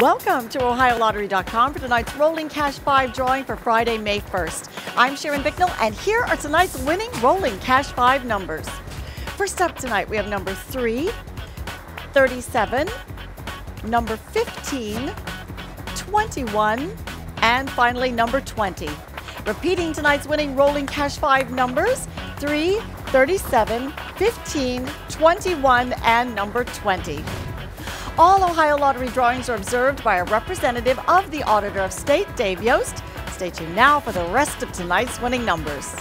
Welcome to OhioLottery.com for tonight's Rolling Cash 5 drawing for Friday, May 1st. I'm Sharon Bicknell, and here are tonight's winning Rolling Cash 5 numbers. First up tonight, we have number 3, 37, number 15, 21, and finally number 20. Repeating tonight's winning Rolling Cash 5 numbers 3, 37, 15, 21, and number 20. All Ohio Lottery drawings are observed by a representative of the Auditor of State, Dave Yost. Stay tuned now for the rest of tonight's winning numbers.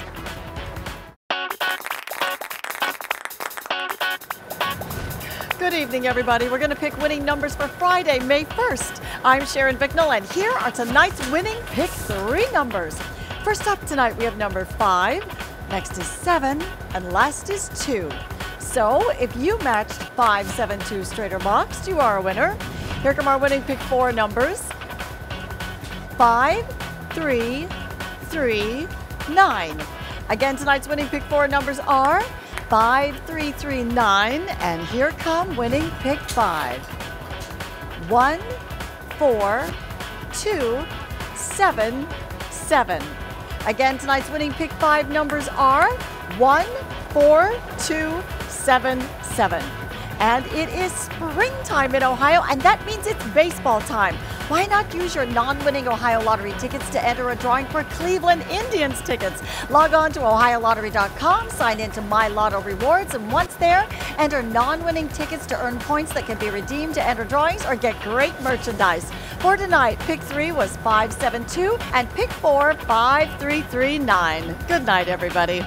Good evening, everybody. We're going to pick winning numbers for Friday, May 1st. I'm Sharon Bicknell, and here are tonight's winning pick three numbers. First up tonight, we have number five, next is seven, and last is two. So if you matched 572 straight or boxed, you are a winner. Here come our winning pick four numbers. Five, three, three, nine. Again, tonight's winning pick four numbers are five, three, three, nine, and here come winning pick five. One, four, two, seven, seven. Again, tonight's winning pick five numbers are one, four, two, 877. And it is springtime in Ohio, and that means it's baseball time. Why not use your non winning Ohio Lottery tickets to enter a drawing for Cleveland Indians tickets? Log on to OhioLottery.com, sign in to My Lotto Rewards, and once there, enter non winning tickets to earn points that can be redeemed to enter drawings or get great merchandise. For tonight, pick three was 572, and pick four, 5339. Good night, everybody.